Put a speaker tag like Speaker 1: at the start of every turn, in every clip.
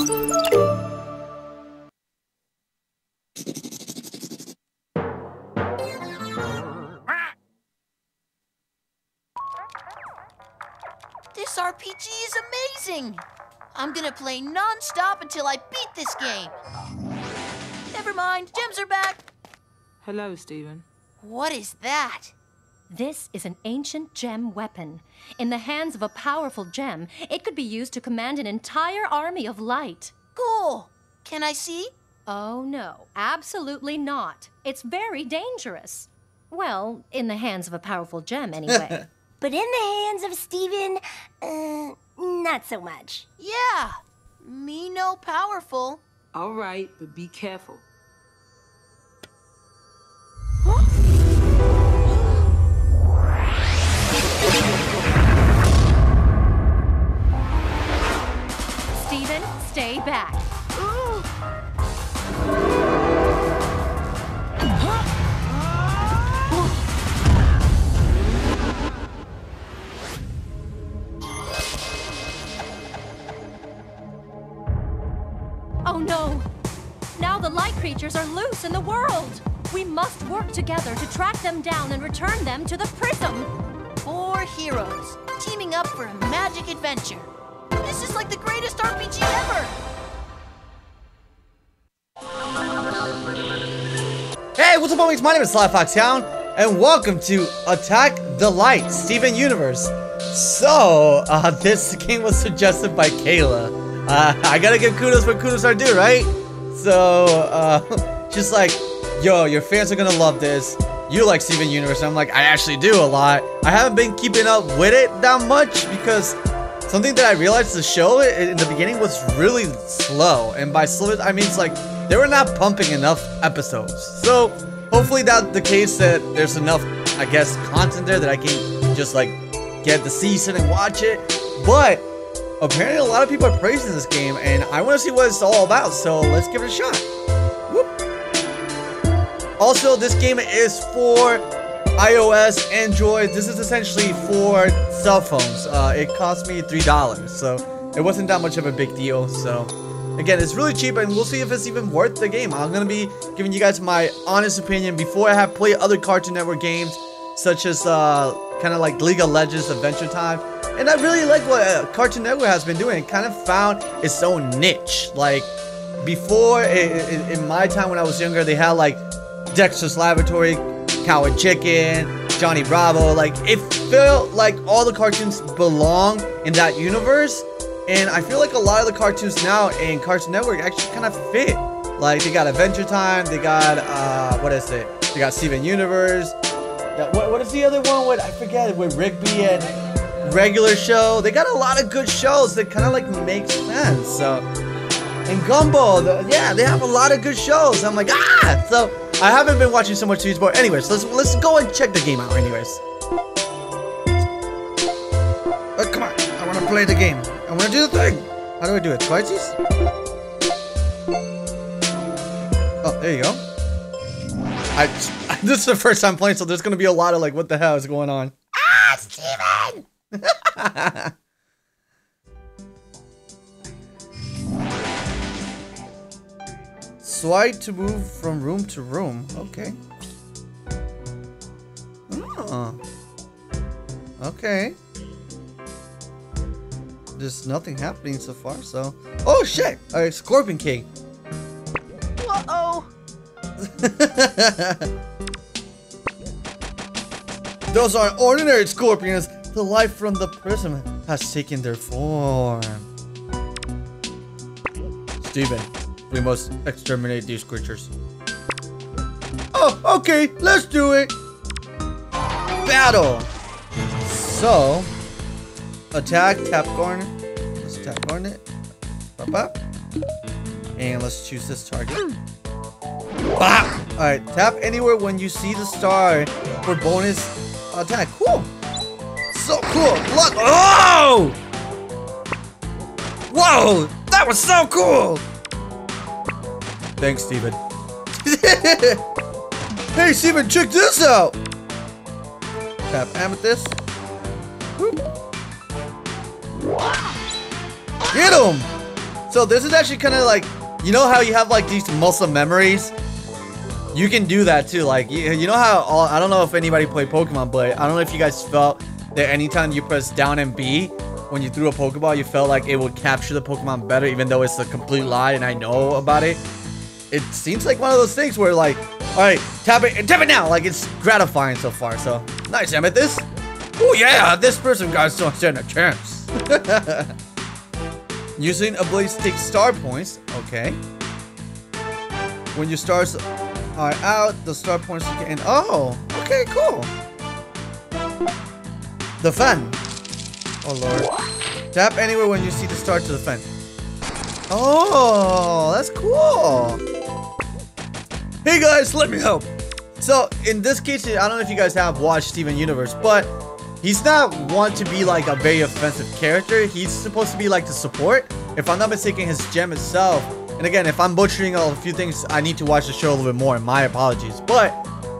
Speaker 1: This RPG is amazing! I'm gonna play non-stop until I beat this game. Never mind, gems are back.
Speaker 2: Hello, Steven.
Speaker 1: What is that?
Speaker 3: This is an ancient gem weapon. In the hands of a powerful gem, it could be used to command an entire army of light.
Speaker 1: Cool. Can I see?
Speaker 3: Oh, no, absolutely not. It's very dangerous. Well, in the hands of a powerful gem, anyway.
Speaker 4: But in the hands of Steven, uh, not so much.
Speaker 1: Yeah. Me no powerful.
Speaker 2: All right, but be careful.
Speaker 3: Steven, stay back. Oh no! Now the light creatures are loose in the world! We must work together to track them down and return them to the prism!
Speaker 1: Four heroes teaming up for a magic adventure. This is like the greatest RPG ever.
Speaker 5: Hey, what's up, homies? My name is Sly Fox Hound, and welcome to Attack the Light Steven Universe. So, uh, this game was suggested by Kayla. Uh, I gotta give kudos where kudos are due, right? So, uh, she's like, yo, your fans are gonna love this. You like Steven Universe. I'm like, I actually do a lot. I haven't been keeping up with it that much because something that I realized the show in the beginning was really slow. And by slow, I mean it's like they were not pumping enough episodes. So hopefully that's the case that there's enough, I guess, content there that I can just like get the season and watch it. But apparently a lot of people are praising this game and I want to see what it's all about. So let's give it a shot. Whoop. Also, this game is for iOS, Android. This is essentially for cell phones. Uh, it cost me three dollars, so it wasn't that much of a big deal. So, again, it's really cheap, and we'll see if it's even worth the game. I'm gonna be giving you guys my honest opinion before I have played other Cartoon Network games, such as uh, kind of like League of Legends, Adventure Time. And I really like what uh, Cartoon Network has been doing. It kind of found its own niche. Like before, i- i- in my time when I was younger, they had like Dexter's Laboratory, Cow and Chicken, Johnny Bravo. Like, it felt like all the cartoons belong in that universe. And I feel like a lot of the cartoons now in Cartoon Network actually kind of fit. Like, they got Adventure Time, they got, uh, what is it? They got Steven Universe. What, what is the other one with, I forget, with Rigby and regular show? They got a lot of good shows that kind of like make sense. So, and Gumball, the, yeah, they have a lot of good shows. I'm like, ah! So I haven't been watching so much TV, but anyways, let's let's go and check the game out. Anyways, oh, come on, I want to play the game. I want to do the thing. How do I do it? Twice? Oh, there you go. I this is the first time playing, so there's gonna be a lot of like, what the hell is going on? Ah, Steven! Swipe to move from room to room. Okay. Oh. Okay. There's nothing happening so far, so. Oh shit! Alright, Scorpion King.
Speaker 1: Whoa!
Speaker 5: Those aren't ordinary scorpions. The life from the prism has taken their form. Steven, we must exterminate these creatures. Oh, okay, let's do it. Battle. So, attack, tap Garnet. Let's tap Garnet. Bop, bop. And let's choose this target. Bop! Alright, tap anywhere when you see the star for bonus attack. Cool. So cool. Look. Oh! Whoa! That was so cool! Thanks, Steven. hey, Steven, check this out! Tap Amethyst. Get him! So this is actually kind of like, you know how you have like these muscle memories? You can do that too. Like, you, you know how, all, I don't know if anybody played Pokemon, but I don't know if you guys felt that anytime you press down and B, when you threw a Pokeball, you felt like it would capture the Pokemon better, even though it's a complete lie and I know about it. It seems like one of those things where like, all right, tap it, tap it now. Like it's gratifying so far. So nice, Amethyst. Oh yeah, this person got so stand a chance. Using a to take star points. Okay. When your stars are out, the star points you can. Oh, okay, cool. The fan. Oh lord. Tap anywhere when you see the star to the fan. Oh, that's cool. Hey guys, let me help. So in this case, I don't know if you guys have watched Steven Universe, but he's not one to be like a very offensive character. He's supposed to be like the support. If I'm not mistaken, his gem itself. And again, if I'm butchering a few things, I need to watch the show a little bit more. My apologies. But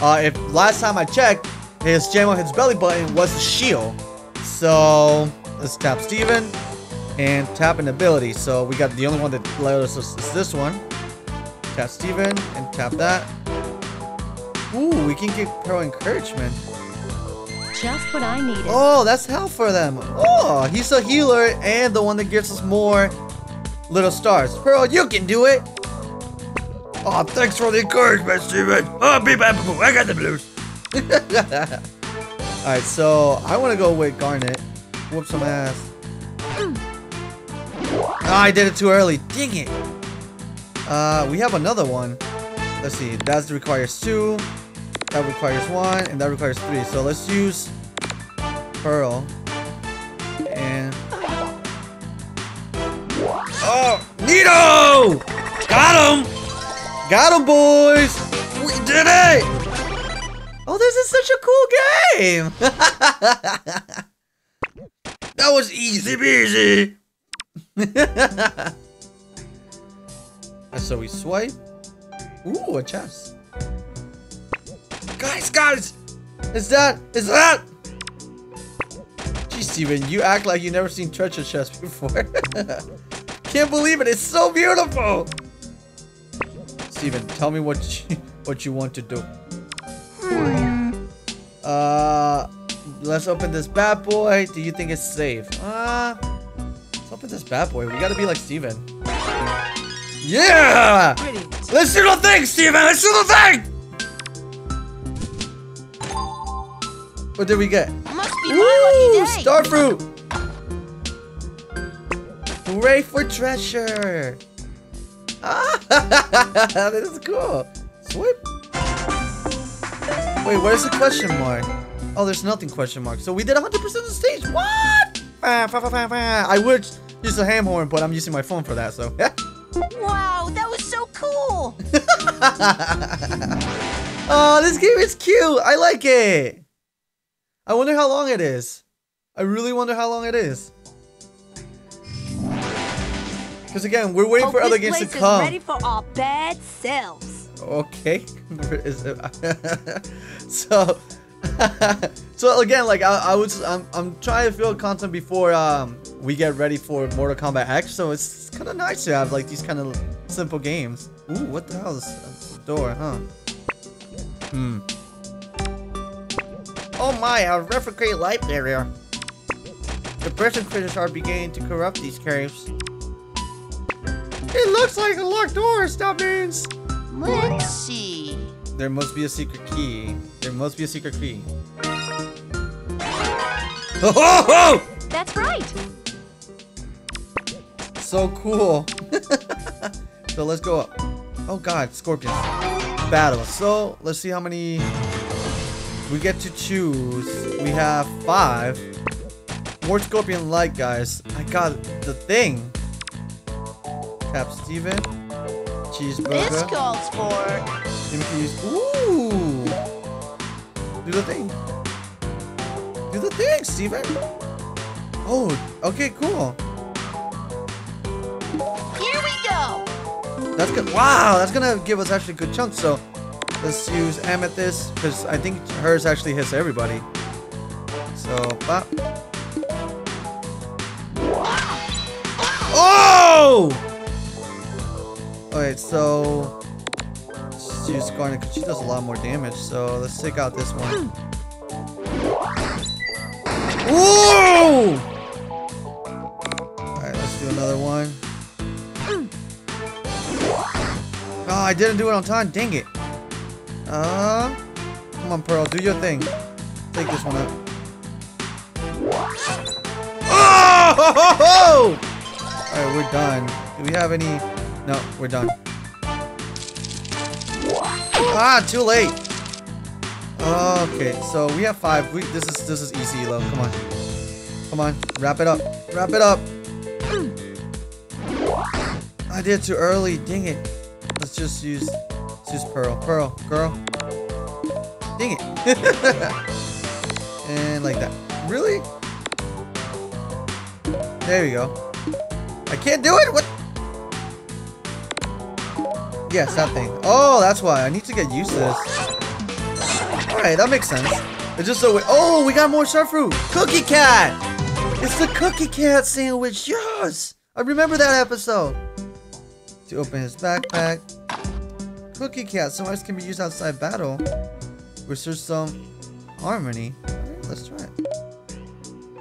Speaker 5: uh, if last time I checked, his gem on his belly button was the shield. So let's tap Steven and tap an ability. So we got the only one that let us is this one. Tap Steven and tap that. Ooh, we can get pro encouragement.
Speaker 3: Just what I needed.
Speaker 5: Oh, that's help for them. Oh, he's a healer and the one that gives us more little stars. Pearl, you can do it. Oh, thanks for the encouragement, Steven. Oh, beep, beep, I got the blues. Alright, so I want to go with Garnet. Whoop some ass. Oh, I did it too early. Dang it. Uh, we have another one. Let's see. That requires two. That requires one. And that requires three. So let's use Pearl. And... Oh! Nito! Got him! Got him, boys! We did it! Oh, this is such a cool game! that was easy peasy! And so we swipe. Ooh, a chest. Guys, guys! Is that, is that? Gee, Steven, you act like you never seen treasure chest before. Can't believe it, it's so beautiful! Steven, tell me what you, what you want to do. Uh, let's open this bad boy. Do you think it's safe? Uh, let's open this bad boy. We gotta be like Steven. Yeah!
Speaker 2: Brilliant.
Speaker 5: Let's do the thing, Steven! Let's do the thing! What did we get?
Speaker 1: Must be my
Speaker 5: Ooh,
Speaker 1: lucky day.
Speaker 5: star fruit! Hooray for treasure! Ah, this is cool. Swipe. Wait, where's the question mark? Oh, there's nothing question mark. So we did 100% of the stage. What? I would use a ham horn, but I'm using my phone for that, so. oh, this game is cute. I like it. I wonder how long it is. I really wonder how long it is. Because again, we're waiting
Speaker 4: Hope
Speaker 5: for other games to come.
Speaker 4: ready for our bad selves.
Speaker 5: Okay. So, so again, like I, I was, I'm, I'm trying to feel content before um we get ready for Mortal Kombat X. So it's kind of nice to have like these kind of simple games. Ooh, what the hell is the door, huh? Hmm. Oh my, a refractory light barrier. The pressure critters are beginning to corrupt these caves. It looks like a locked door. That means.
Speaker 1: Let's see.
Speaker 5: There must be a secret key. There must be a secret key. Oh, ho, ho!
Speaker 3: That's right.
Speaker 5: So cool. so let's go up. Oh god, scorpions. Battle. So let's see how many we get to choose. We have five. More scorpion light, guys. I got the thing. Tap Steven. Cheeseburger.
Speaker 1: This calls for.
Speaker 5: Infused. Ooh. Do the thing. Do the thing, Steven. Oh, okay, cool. That's good. Wow, that's gonna give us actually good chunks. So let's use amethyst because I think hers actually hits everybody. So, bop. Oh! Alright, so let's use Garnet because she does a lot more damage. So let's take out this one. Ooh! Alright, let's do another one. I didn't do it on time. Dang it. Uh, come on, Pearl. Do your thing. Take this one out. Oh! Alright, we're done. Do we have any? No, we're done. Ah, too late. Okay, so we have five. We, this is this is easy, love. Come on, come on, wrap it up, wrap it up. I did too early. Dang it. Let's just use let's use Pearl. Pearl, girl. Dang it. and like that. Really? There we go. I can't do it. What? Yes, that thing. Oh, that's why. I need to get used to this. Alright, that makes sense. It's just so we Oh, we got more star fruit. Cookie Cat! It's the Cookie Cat sandwich. Yes! I remember that episode. To open his backpack. Cookie Cat. Some items can be used outside battle. Restores some harmony. Let's try it.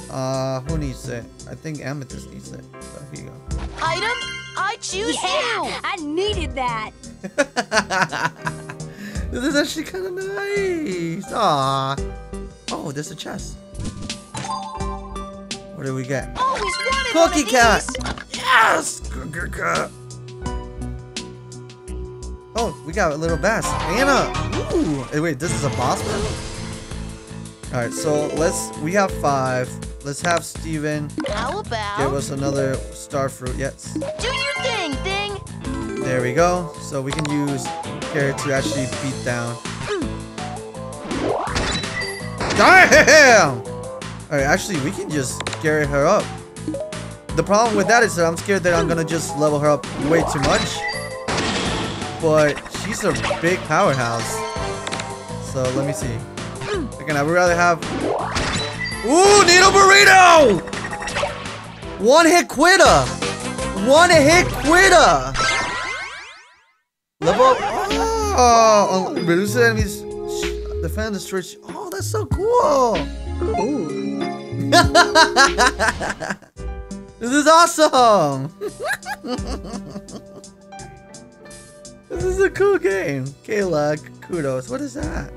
Speaker 5: Uh, who needs it? I think Amethyst needs it. So here you go.
Speaker 1: Item? I choose
Speaker 4: Yeah,
Speaker 1: you!
Speaker 4: I needed that.
Speaker 5: this is actually kind of nice. Aww. Oh, there's a chest. What do we get?
Speaker 1: Always wanted one
Speaker 5: Cookie
Speaker 1: of
Speaker 5: cat.
Speaker 1: these.
Speaker 5: Yes, cookie cat. Oh, we got a little bass. Anna. Ooh. Hey, wait, this is a boss battle? All right, so let's. We have five. Let's have Steven
Speaker 1: How about
Speaker 5: give us another star fruit. Yes.
Speaker 1: do your thing, thing?
Speaker 5: There we go. So we can use carrot to actually beat down. Damn! Alright, actually, we can just carry her up. The problem with that is that I'm scared that I'm gonna just level her up way too much. But she's a big powerhouse. So let me see. Again, I would rather have. Ooh, Needle Burrito! One hit quitter! One hit quitter! Level up. Oh, um, reduce the enemies. Defend the stretch. Oh, that's so cool. this is awesome. this is a cool game. Kayla, kudos. What is that?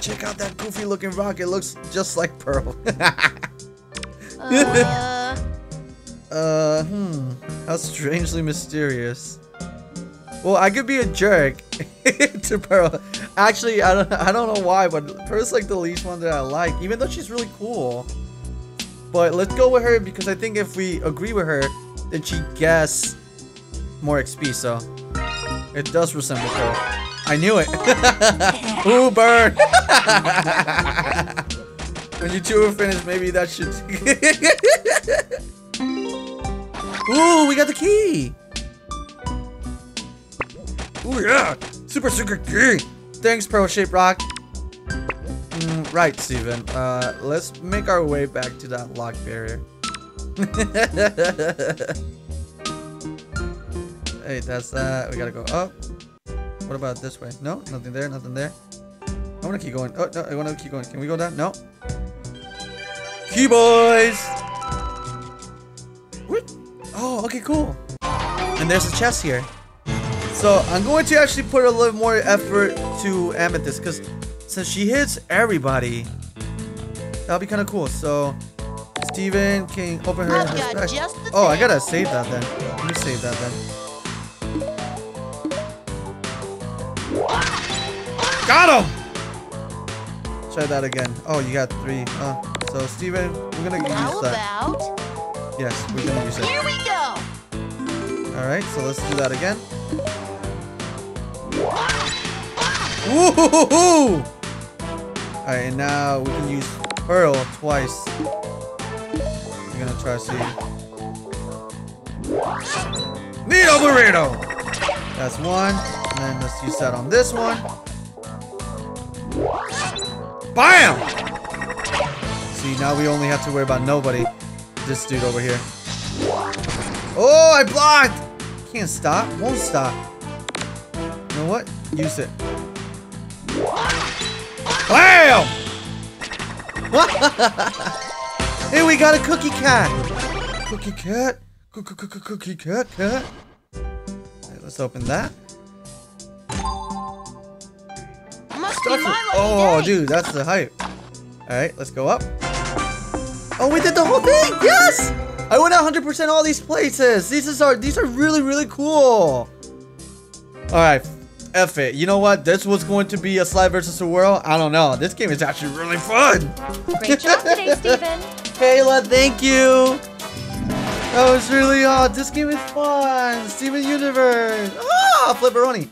Speaker 5: Check out that goofy looking rock. It looks just like Pearl.
Speaker 1: Uh,
Speaker 5: Uh, hmm. How strangely mysterious. Well, I could be a jerk to Pearl. Actually, I don't, I don't know why, but Pearl's like the least one that I like, even though she's really cool. But let's go with her because I think if we agree with her, then she gets more XP. So it does resemble Pearl. I knew it. Ooh, burn. when you two are finished, maybe that should. Ooh, we got the key. Ooh, yeah. Super secret key. Thanks, Pearl Shape Rock. Mm, right, Steven. Uh, let's make our way back to that lock barrier. Hey, that's that. We gotta go up. What about this way? No, nothing there, nothing there. I wanna keep going. Oh, no, I wanna keep going. Can we go down? No. Key boys! What? Oh, okay, cool. And there's a chest here. So I'm going to actually put a little more effort to Amethyst because since she hits everybody, that'll be kind of cool. So Steven can open her.
Speaker 1: I've
Speaker 5: his
Speaker 1: got
Speaker 5: back-
Speaker 1: just the
Speaker 5: oh, I gotta save that then. Let me save that then. Got him! Try that again. Oh, you got three. Uh, so Steven, we're gonna
Speaker 1: How
Speaker 5: use that.
Speaker 1: about
Speaker 5: Yes, we're gonna use it.
Speaker 1: here we go?
Speaker 5: Alright, so let's do that again. Woohoo! Alright, and now we can use Pearl twice. We're gonna try to see. Needle burrito! That's one. And then let's use that on this one. Bam! See, now we only have to worry about nobody. This dude over here. Oh, I blocked! Can't stop. Won't stop. You know what? Use it. Bam! hey, we got a cookie cat. Cookie cat. Cookie, cat, cat. Alright, let's open that.
Speaker 1: Must be
Speaker 5: That's
Speaker 1: my
Speaker 5: it.
Speaker 1: lucky
Speaker 5: Oh,
Speaker 1: day.
Speaker 5: dude, that's the hype. Alright, let's go up. Oh, we did the whole thing! Yes! I went 100% all these places. These are these are really really cool. All right, F it. You know what? This was going to be a slide versus a whirl. I don't know. This game is actually really fun.
Speaker 3: Great job today, Steven.
Speaker 5: Kayla, thank you. That was really odd. This game is fun. Steven Universe. Ah, Flipperoni.